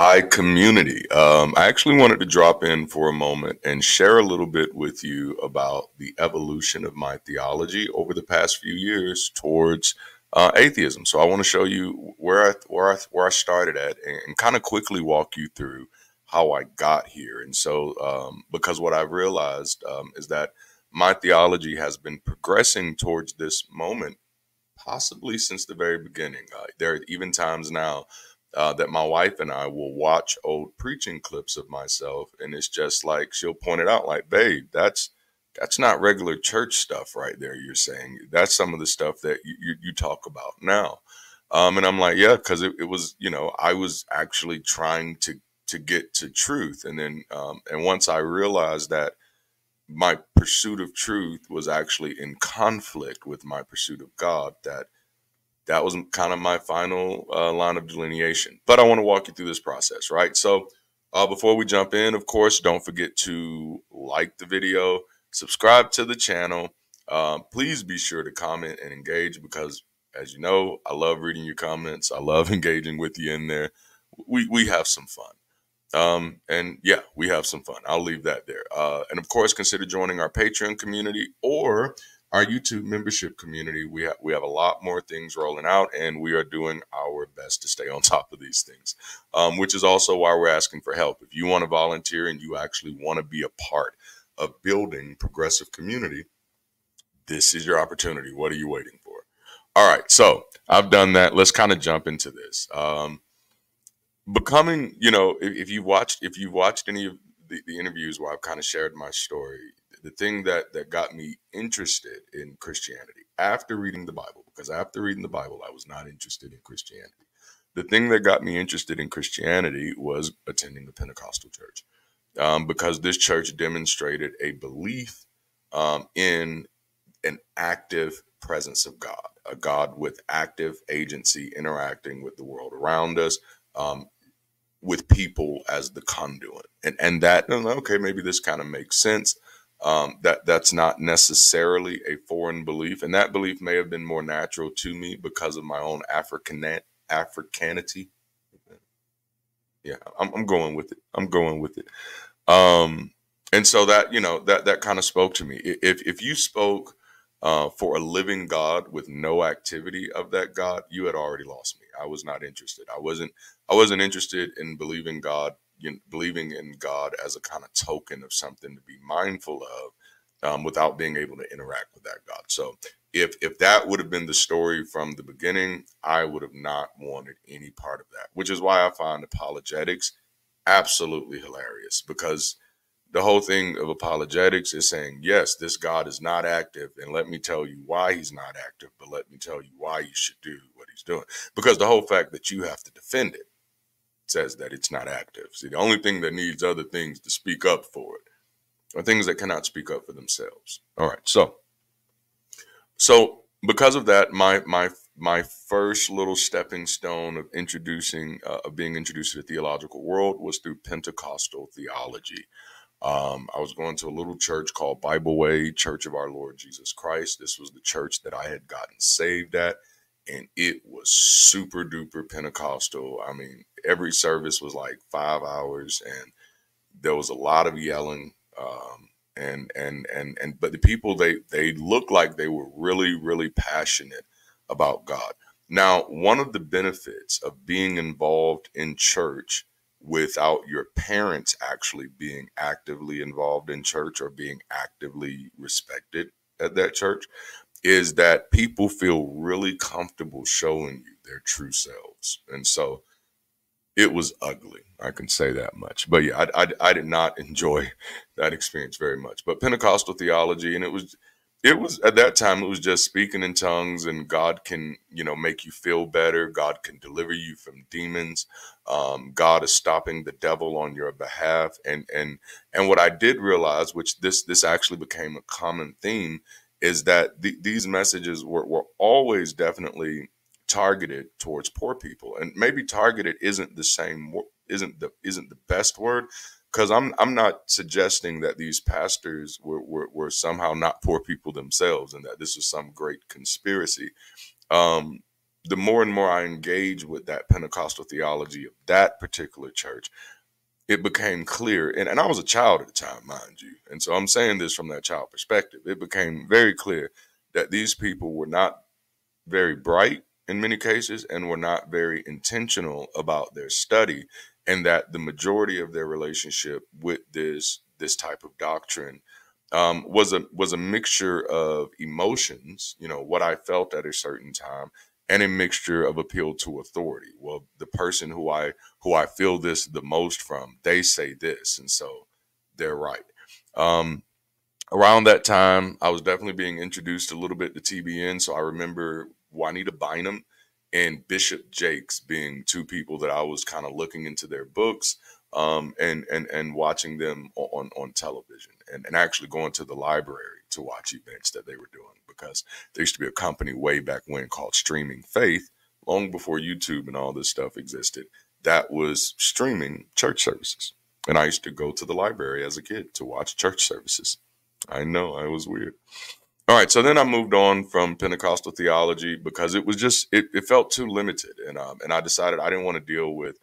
Hi, community. Um, I actually wanted to drop in for a moment and share a little bit with you about the evolution of my theology over the past few years towards uh, atheism. So I want to show you where I where I where I started at, and, and kind of quickly walk you through how I got here. And so, um, because what I've realized um, is that my theology has been progressing towards this moment, possibly since the very beginning. Uh, there are even times now uh, that my wife and I will watch old preaching clips of myself, and it's just like she'll point it out, like, "Babe, that's that's not regular church stuff right there." You're saying that's some of the stuff that you you, you talk about now, um, and I'm like, "Yeah," because it, it was, you know, I was actually trying to to get to truth, and then um, and once I realized that my pursuit of truth was actually in conflict with my pursuit of God, that that was kind of my final uh, line of delineation. But I want to walk you through this process, right? So uh, before we jump in, of course, don't forget to like the video, subscribe to the channel. Uh, please be sure to comment and engage because, as you know, I love reading your comments. I love engaging with you in there. We we have some fun. Um, and yeah, we have some fun. I'll leave that there. Uh, and of course, consider joining our Patreon community or our YouTube membership community. We have we have a lot more things rolling out, and we are doing our best to stay on top of these things. Um, which is also why we're asking for help. If you want to volunteer and you actually want to be a part of building progressive community, this is your opportunity. What are you waiting for? All right, so I've done that. Let's kind of jump into this. Um, becoming, you know, if, if you watched if you've watched any of the, the interviews where I've kind of shared my story, the thing that that got me interested in Christianity after reading the Bible, because after reading the Bible, I was not interested in Christianity. The thing that got me interested in Christianity was attending the Pentecostal church, um, because this church demonstrated a belief um, in an active presence of God, a God with active agency interacting with the world around us, um, with people as the conduit. And and that okay, maybe this kind of makes sense. Um, that that's not necessarily a foreign belief, and that belief may have been more natural to me because of my own African Africanity. Yeah, I'm, I'm going with it. I'm going with it. Um, and so that you know that that kind of spoke to me. If if you spoke uh, for a living God with no activity of that God, you had already lost me. I was not interested. I wasn't. I wasn't interested in believing God, you know, believing in God as a kind of token of something to be mindful of, um, without being able to interact with that God. So, if if that would have been the story from the beginning, I would have not wanted any part of that. Which is why I find apologetics absolutely hilarious because the whole thing of apologetics is saying, yes, this God is not active, and let me tell you why he's not active, but let me tell you why you should do what he's doing. Because the whole fact that you have to defend it says that it's not active. See, the only thing that needs other things to speak up for it are things that cannot speak up for themselves. All right, so so because of that, my my my first little stepping stone of introducing uh, of being introduced to the theological world was through Pentecostal theology. Um, I was going to a little church called Bible Way Church of Our Lord Jesus Christ. This was the church that I had gotten saved at, and it was super duper Pentecostal. I mean, every service was like five hours, and there was a lot of yelling. Um, and and and and but the people they they looked like they were really really passionate about God. Now, one of the benefits of being involved in church without your parents actually being actively involved in church or being actively respected at that church is that people feel really comfortable showing you their true selves. And so it was ugly. I can say that much. But yeah, I, I, I did not enjoy that experience very much. But Pentecostal theology, and it was it was at that time it was just speaking in tongues and god can you know make you feel better god can deliver you from demons um, god is stopping the devil on your behalf and and and what i did realize which this this actually became a common theme is that th- these messages were, were always definitely targeted towards poor people and maybe targeted isn't the same isn't the isn't the best word because I'm I'm not suggesting that these pastors were, were, were somehow not poor people themselves and that this was some great conspiracy. Um, the more and more I engage with that Pentecostal theology of that particular church, it became clear, and, and I was a child at the time, mind you. And so I'm saying this from that child perspective. It became very clear that these people were not very bright in many cases and were not very intentional about their study and that the majority of their relationship with this this type of doctrine um, was a was a mixture of emotions, you know, what I felt at a certain time, and a mixture of appeal to authority. Well, the person who I who I feel this the most from, they say this, and so they're right. Um, around that time, I was definitely being introduced a little bit to TBN. So I remember Juanita Bynum and Bishop Jakes being two people that I was kind of looking into their books um, and and and watching them on on television and, and actually going to the library to watch events that they were doing because there used to be a company way back when called Streaming Faith, long before YouTube and all this stuff existed, that was streaming church services. And I used to go to the library as a kid to watch church services. I know I was weird. All right, so then I moved on from Pentecostal theology because it was just it, it felt too limited, and um, and I decided I didn't want to deal with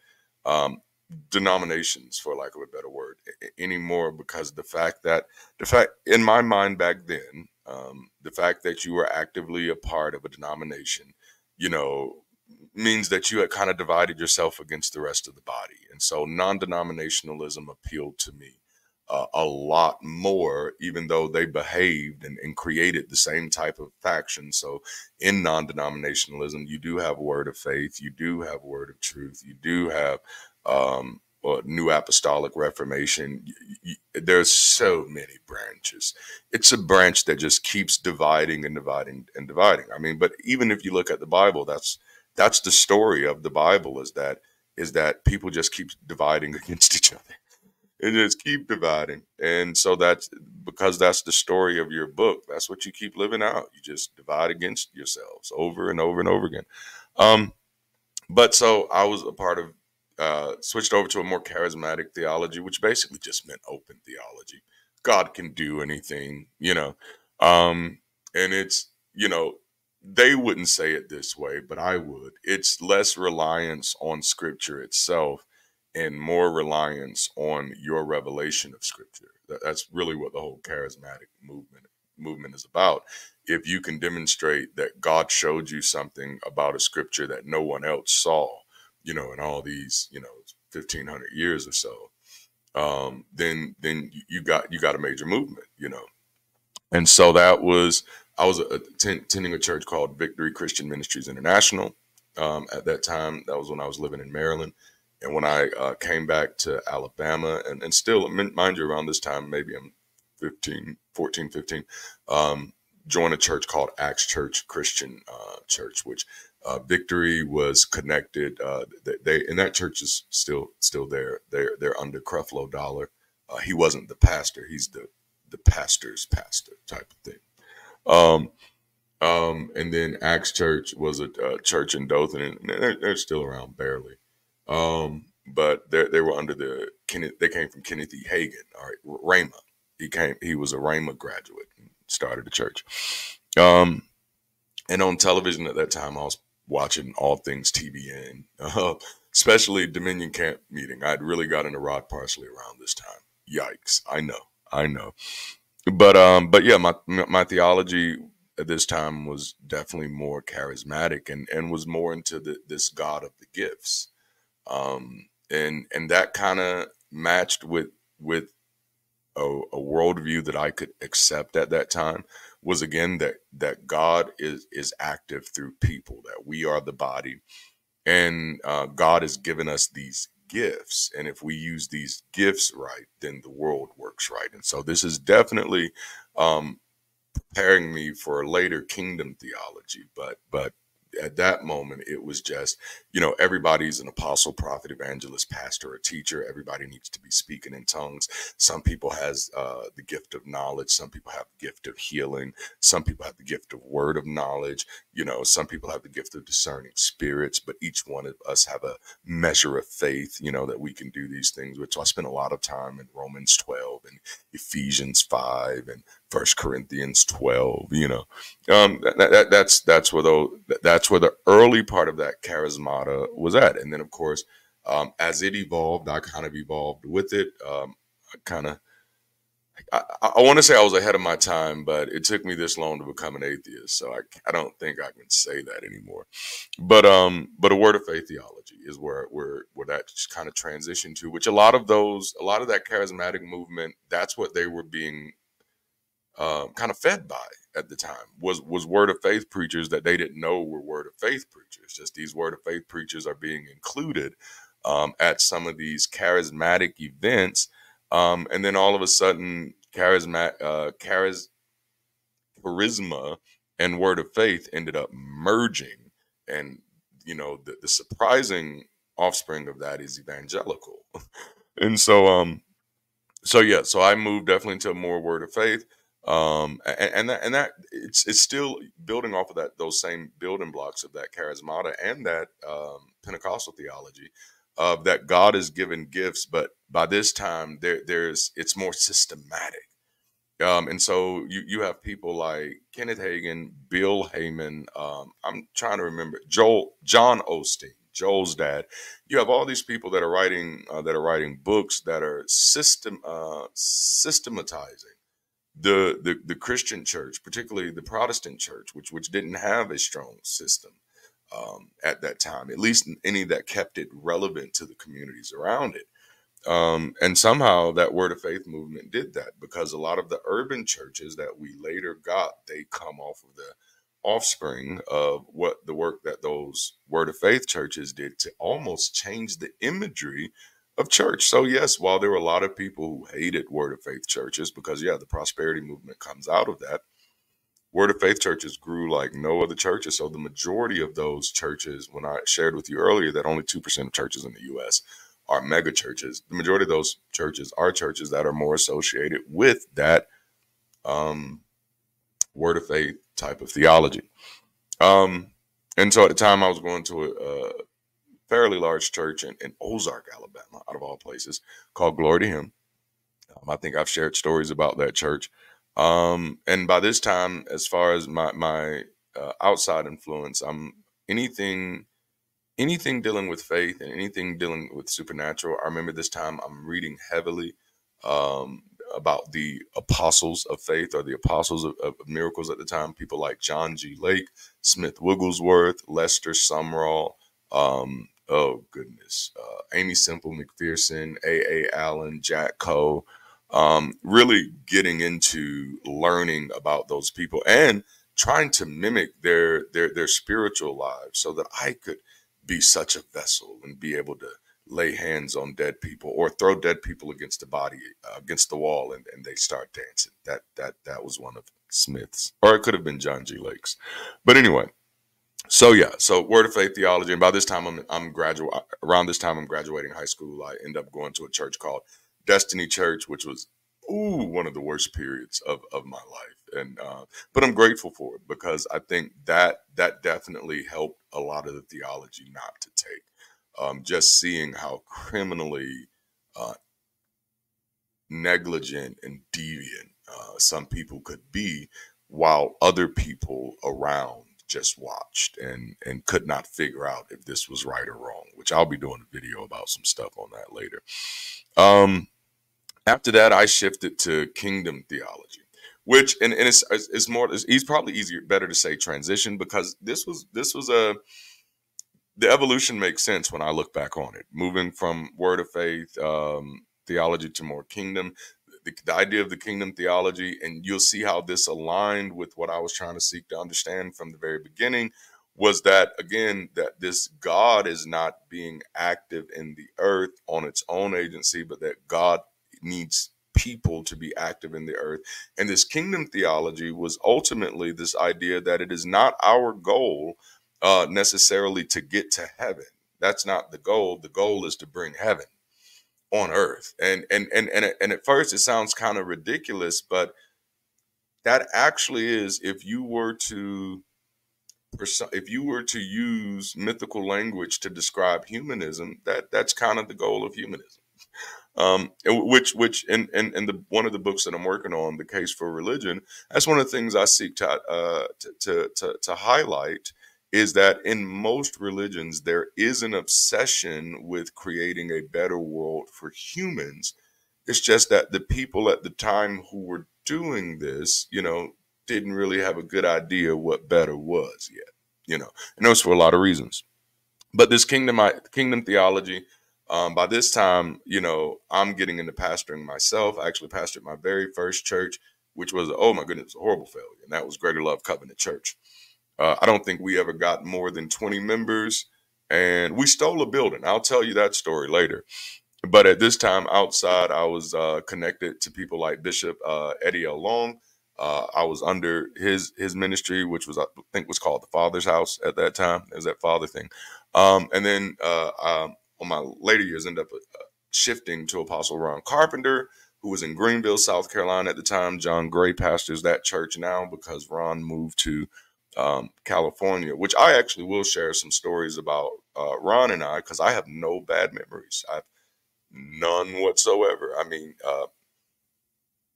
um, denominations, for lack of a better word, anymore because the fact that the fact in my mind back then, um, the fact that you were actively a part of a denomination, you know, means that you had kind of divided yourself against the rest of the body, and so non-denominationalism appealed to me uh, a lot more, even though they behaved and, and, created the same type of faction. So, in non denominationalism, you do have word of faith, you do have word of truth, you do have um, New Apostolic Reformation. there's so many branches. It's a branch that just keeps dividing and dividing and dividing. I mean, but even if you look at the Bible, that's that's the story of the Bible is that is that people just keep dividing against each other and just keep dividing. And so that's because that's the story of your book. That's what you keep living out. You just divide against yourselves over and over and over again. Um, but so I was a part of, uh, switched over to a more charismatic theology, which basically just meant open theology. God can do anything, you know. Um, and it's, you know, they wouldn't say it this way, but I would. It's less reliance on scripture itself and more reliance on your revelation of scripture. That's really what the whole charismatic movement movement is about. If you can demonstrate that God showed you something about a scripture that no one else saw, you know, in all these, you know, 1500 years or so, um, then then you got you got a major movement, you know. And so that was I was attending a church called Victory Christian Ministries International. Um, at that time, that was when I was living in Maryland and when I uh, came back to Alabama, and, and still, mind you, around this time, maybe I'm 15, 14, 15, um, joined a church called Acts Church Christian uh, Church, which uh, Victory was connected. Uh, they, they, and that church is still still there. They're they're under Creflo Dollar. Uh, he wasn't the pastor; he's the the pastor's pastor type of thing. Um, um, and then Axe Church was a, a church in Dothan, and they're, they're still around barely. Um, but they they were under the Kenneth. They came from Kenneth E. Hagin. All right, Rhema. He came. He was a Rhema graduate and started a church. Um, and on television at that time, I was watching all things TBN, uh, especially Dominion Camp meeting. I'd really got into Rod Parsley around this time. Yikes! I know, I know. But um, but yeah, my my theology at this time was definitely more charismatic and and was more into the, this God of the gifts um, and and that kind of matched with with a, a worldview that I could accept at that time was again that that God is is active through people that we are the body. And uh, God has given us these gifts. And if we use these gifts right then the world works right. And so this is definitely um, preparing me for a later kingdom theology. But but at that moment it was just you know everybody's an apostle prophet evangelist pastor or teacher. Everybody needs to be speaking in tongues. Some people has uh, the gift of knowledge. Some people have the gift of healing. Some people have the gift of word of knowledge. You know some people have the gift of discerning spirits but each one of us have a measure of faith you know that we can do these things which i spent a lot of time in romans 12 and ephesians 5 and First Corinthians 12, you know. Um, that, that, that's that's where the that's where the early part of that charismata was at. And then of course, um, as it evolved, I kind of evolved with it. Um, I kind of I, I want to say I was ahead of my time, but it took me this long to become an atheist, so I, I don't think I can say that anymore. But um, but a word of faith theology is where where where that kind of transitioned to, which a lot of those, a lot of that charismatic movement, that's what they were being um, kind of fed by at the time was was word of faith preachers that they didn't know were word of faith preachers. Just these word of faith preachers are being included um, at some of these charismatic events um, and then all of a sudden, charisma, uh, charis, charisma and word of faith ended up merging. And, you know, the, the surprising offspring of that is evangelical. and so, um, so yeah, so I moved definitely to more word of faith. Um, and, and that, and that it's, it's still building off of that, those same building blocks of that charismata and that, um, Pentecostal theology of that God has given gifts, but by this time there there's it's more systematic. Um, and so you you have people like Kenneth Hagin, Bill Hamon. Um, I'm trying to remember Joel John Osteen, Joel's dad. You have all these people that are writing uh, that are writing books that are system uh, systematizing the, the the Christian church, particularly the Protestant church, which which didn't have a strong system um, at that time, at least any that kept it relevant to the communities around it. Um, and somehow that word of faith movement did that because a lot of the urban churches that we later got, they come off of the offspring of what the work that those word of faith churches did to almost change the imagery of church. So yes, while there were a lot of people who hated word of faith churches because yeah, the prosperity movement comes out of that Word of Faith churches grew like no other churches. So the majority of those churches, when I shared with you earlier that only 2% of churches in the US are mega churches, the majority of those churches are churches that are more associated with that um, Word of Faith type of theology. Um, and so at the time, I was going to a, fairly large church in, in, Ozark, Alabama, out of all places, called Glory to Him. Um, I think I've shared stories about that church. Um, and by this time, as far as my my uh, outside influence, I'm anything anything dealing with faith and anything dealing with supernatural. I remember this time I'm reading heavily um, about the apostles of faith or the apostles of, of, miracles at the time. People like John G. Lake, Smith Wigglesworth, Lester Sumrall. Um, oh goodness, uh, Aimee Semple McPherson, A. A. Allen, Jack Coe um, really getting into learning about those people and trying to mimic their their their spiritual lives so that I could be such a vessel and be able to lay hands on dead people or throw dead people against the body uh, against the wall and, and they start dancing that that that was one of smith's or it could have been john g lakes but anyway so yeah so word of faith theology and by this time i'm i'm graduate around this time i'm graduating high school i end up going to a church called Destiny Church, which was ooh one of the worst periods of, of my life. And uh, but I'm grateful for it because I think that that definitely helped a lot of the theology not to take. Um, just seeing how criminally uh, negligent and deviant uh, some people could be, while other people around just watched and and could not figure out if this was right or wrong. Which I'll be doing a video about some stuff on that later. Um, after that, I shifted to kingdom theology, which and, and it's, it's more it's, probably easier better to say transition because this was this was a the evolution makes sense when I look back on it. Moving from word of faith um, theology to more kingdom, the, the, idea of the kingdom theology, and you'll see how this aligned with what I was trying to seek to understand from the very beginning. Was that again that this God is not being active in the earth on its own agency, but that God needs people to be active in the earth. And this kingdom theology was ultimately this idea that it is not our goal uh, necessarily to get to heaven. That's not the goal. The goal is to bring heaven on earth. And and and and, and at first it sounds kind of ridiculous, but that actually is if you were to if you were to use mythical language to describe humanism, that that's kind of the goal of humanism Um, which, which, in, in, in the one of the books that I'm working on, the case for religion, that's one of the things I seek to uh, to, to, to to highlight is that in most religions there is an obsession with creating a better world for humans. It's just that the people at the time who were doing this, you know, didn't really have a good idea what better was yet, you know, and was for a lot of reasons. But this kingdom, kingdom theology, um, by this time, you know, I'm getting into pastoring myself. I actually pastored my very first church, which was, oh my goodness, a horrible failure. And that was Greater Love Covenant Church. Uh, I don't think we ever got more than 20 members. And we stole a building. I'll tell you that story later. But at this time outside, I was uh, connected to people like Bishop uh, Eddie L. Long. Uh, I was under his his ministry, which was I think was called the Father's House at that time. It was that father thing. Um, and then uh, um, on my later years, ended up uh, shifting to Apostle Ron Carpenter, who was in Greenville, South Carolina at the time. John Gray pastors that church now because Ron moved to um, California, which I actually will share some stories about uh, Ron and I because I have no bad memories. I've none whatsoever. I mean, uh,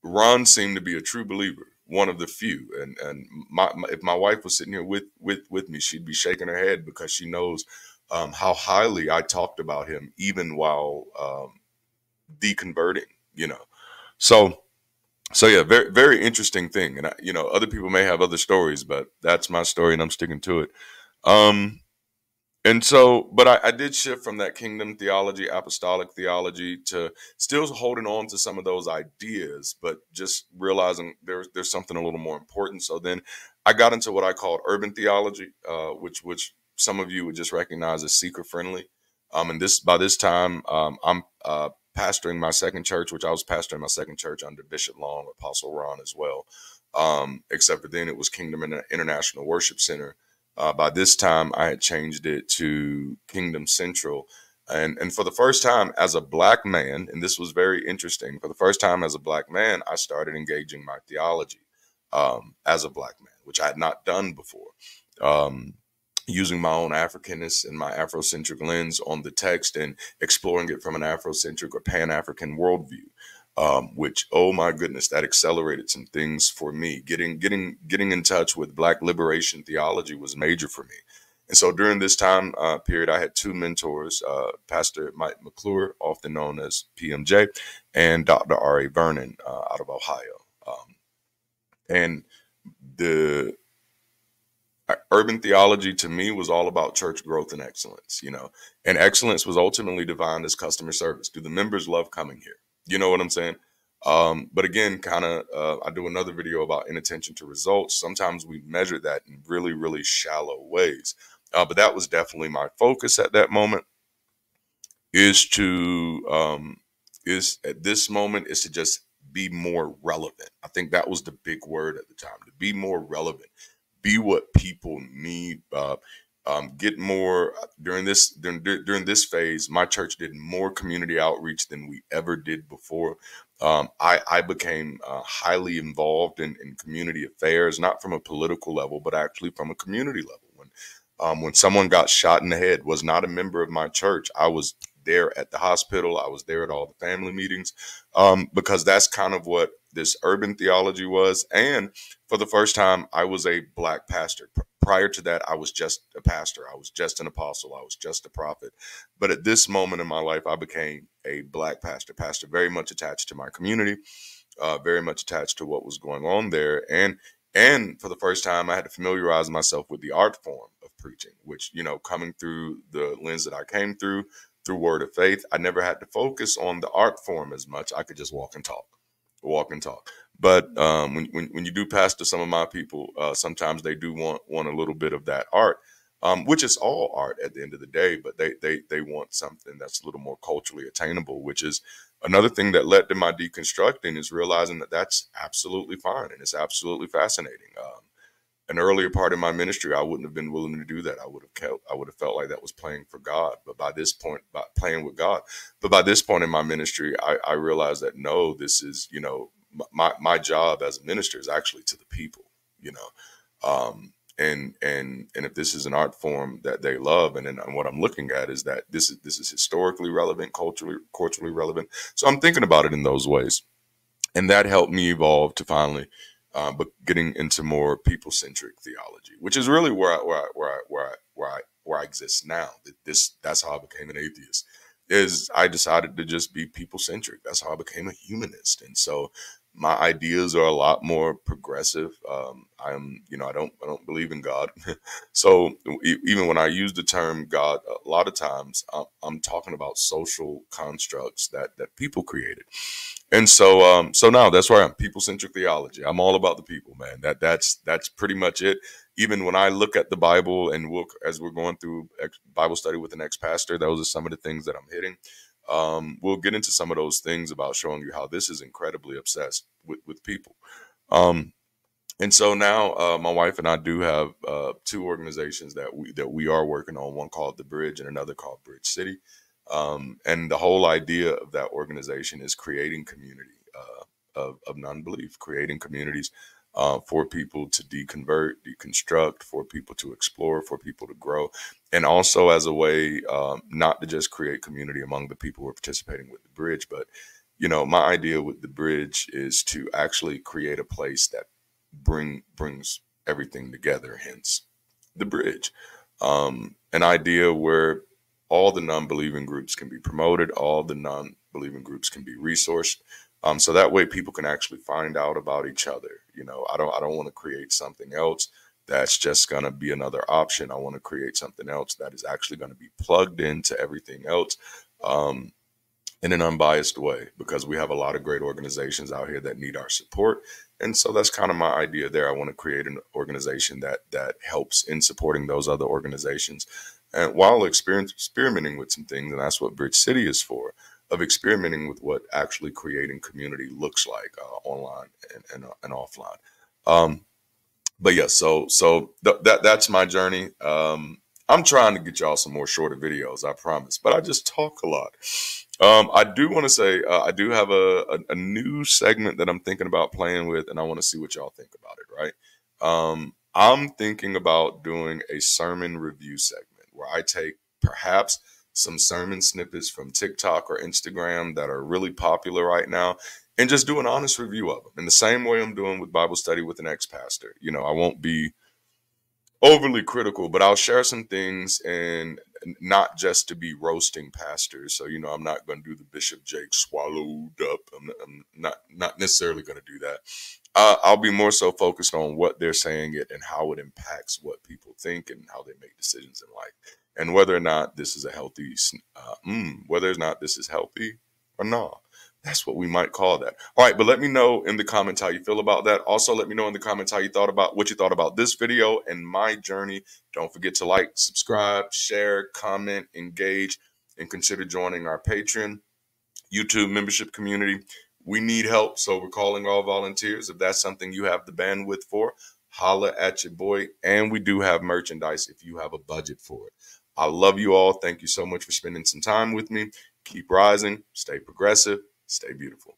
Ron seemed to be a true believer, one of the few. And and my, my, if my wife was sitting here with with with me, she'd be shaking her head because she knows um, how highly I talked about him, even while um, deconverting. You know, so so yeah, very very interesting thing. And I, you know, other people may have other stories, but that's my story, and I'm sticking to it. Um, and so, but I, I, did shift from that kingdom theology, apostolic theology, to still holding on to some of those ideas, but just realizing there's there's something a little more important. So then, I got into what I called urban theology, uh, which which some of you would just recognize as seeker friendly. Um, and this by this time, um, I'm uh, pastoring my second church, which I was pastoring my second church under Bishop Long, Apostle Ron as well. Um, except for then it was Kingdom International Worship Center uh, by this time, I had changed it to Kingdom Central. And, and for the first time as a black man, and this was very interesting, for the first time as a black man, I started engaging my theology um, as a black man, which I had not done before. Um, using my own Africanness and my Afrocentric lens on the text and exploring it from an Afrocentric or Pan African worldview um, which oh my goodness, that accelerated some things for me. Getting getting getting in touch with Black liberation theology was major for me. And so during this time uh, period, I had two mentors, uh, Pastor Mike McClure, often known as PMJ, and Dr. R.A. Vernon uh, out of Ohio. Um, and the urban theology to me was all about church growth and excellence, you know, and excellence was ultimately defined as customer service. Do the members love coming here? You know what I'm saying? Um, but again, kind of, uh, I do another video about inattention to results. Sometimes we measure that in really, really shallow ways. Uh, but that was definitely my focus at that moment. Is to um, is at this moment is to just be more relevant. I think that was the big word at the time. To be more relevant, be what people need. Uh, um, get more uh, during this during, during this phase. My church did more community outreach than we ever did before. Um, I, I became uh, highly involved in, in community affairs, not from a political level, but actually from a community level. When um, when someone got shot in the head, was not a member of my church. I was there at the hospital. I was there at all the family meetings um, because that's kind of what this urban theology was. And for the first time, I was a black pastor prior to that, I was just a pastor. I was just an apostle. I was just a prophet. But at this moment in my life, I became a black pastor, pastor very much attached to my community, uh, very much attached to what was going on there. And and for the first time, I had to familiarize myself with the art form of preaching, which, you know, coming through the lens that I came through, through Word of Faith, I never had to focus on the art form as much. I could just walk and talk, walk and talk. But um, when, when, when you do pastor some of my people, uh, sometimes they do want want a little bit of that art, um, which is all art at the end of the day. But they they they want something that's a little more culturally attainable, which is another thing that led to my deconstructing is realizing that that's absolutely fine and it's absolutely fascinating. Um, an earlier part of my ministry, I wouldn't have been willing to do that. I would have kept, I would have felt like that was playing for God. But by this point, by playing with God, but by this point in my ministry, I, I realized that no, this is, you know, my my job as a minister is actually to the people, you know, um, and and and if this is an art form that they love and, and what i'm looking at is that this is this is historically relevant culturally culturally relevant so i'm thinking about it in those ways and that helped me evolve to finally uh, but getting into more people-centric theology which is really where I, where I, where I, where I, where I, where I exist now. This that's how i became an atheist is i decided to just be people-centric. That's how i became a humanist. And so my ideas are a lot more progressive. Um, I'm, you know, I don't, I don't believe in God. so even when I use the term God, a lot of times I'm, I'm, talking about social constructs that that people created. And so, um, so now that's where I'm people centric theology. I'm all about the people, man. That that's that's pretty much it. Even when I look at the Bible and look as we're going through Bible study with the ex pastor, those are some of the things that I'm hitting. Um, we'll get into some of those things about showing you how this is incredibly obsessed with, with people. Um, and so now uh, my wife and I do have uh, two organizations that we that we are working on. One called the Bridge and another called Bridge City. Um, and the whole idea of that organization is creating community uh, of, of non-belief, creating communities uh, for people to deconvert, deconstruct, for people to explore, for people to grow, and also as a way um, not to just create community among the people who are participating with the bridge, but you know, my idea with the bridge is to actually create a place that bring brings everything together. Hence, the bridge, um, an idea where all the non-believing groups can be promoted, all the non-believing groups can be resourced, um, so that way people can actually find out about each other. You know, I don't I don't want to create something else that's just going to be another option. I want to create something else that is actually going to be plugged into everything else um, in an unbiased way because we have a lot of great organizations out here that need our support. And so that's kind of my idea there. I want to create an organization that that helps in supporting those other organizations and while experimenting with some things, and that's what Bridge City is for of experimenting with what actually creating community looks like uh, online and, and, uh, and offline. Um, but yeah, so so th- that that's my journey. Um, I'm trying to get y'all some more shorter videos, I promise. But I just talk a lot. Um, I do want to say uh, I do have a, a, a, new segment that I'm thinking about playing with, and I want to see what y'all think about it. Right? Um, I'm thinking about doing a sermon review segment where I take perhaps some sermon snippets from TikTok or Instagram that are really popular right now and just do an honest review of them in the same way I'm doing with Bible study with an ex pastor. You know, I won't be overly critical, but I'll share some things and not just to be roasting pastors. So, you know, I'm not going to do the Bishop Jake swallowed up. I'm, I'm not, not necessarily going to do that. Uh, I'll be more so focused on what they're saying it and how it impacts what people think and how they make decisions in life and whether or not this is a healthy, uh, mm, whether or not this is healthy or not. That's what we might call that. All right, but let me know in the comments how you feel about that. Also, let me know in the comments how you thought about what you thought about this video and my journey. Don't forget to like, subscribe, share, comment, engage, and consider joining our Patreon, YouTube membership community. We need help, so we're calling all volunteers. If that's something you have the bandwidth for, holla at your boy. And we do have merchandise if you have a budget for it. I love you all. Thank you so much for spending some time with me. Keep rising, stay progressive, stay beautiful.